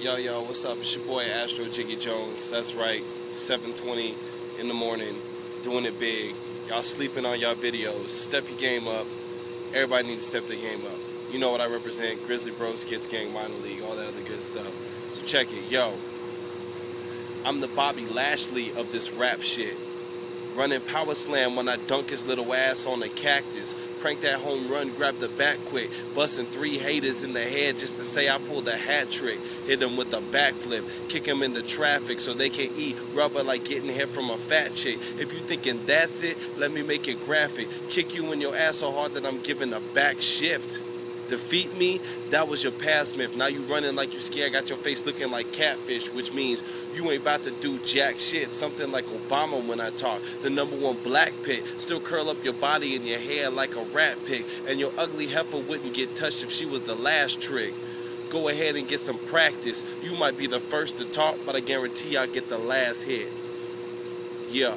Yo, yo, what's up? It's your boy Astro Jiggy Jones. That's right, 7:20 in the morning, doing it big. Y'all sleeping on y'all videos. Step your game up. Everybody needs to step their game up. You know what I represent: Grizzly Bros, Kids Gang, Minor League, all that other good stuff. So check it, yo. I'm the Bobby Lashley of this rap shit. Running power slam when I dunk his little ass on a cactus. Crank that home run, grab the bat quick. Busting three haters in the head just to say I pulled a hat trick. Hit them with a backflip. Kick them into traffic so they can eat rubber like getting hit from a fat chick. If you thinking that's it, let me make it graphic. Kick you in your ass so hard that I'm giving a back shift defeat me, that was your past myth. Now you running like you scared, got your face looking like catfish, which means you ain't about to do jack shit. Something like Obama when I talk. The number one black pit. Still curl up your body and your hair like a rat pig. And your ugly heifer wouldn't get touched if she was the last trick. Go ahead and get some practice. You might be the first to talk, but I guarantee I'll get the last hit. Yeah.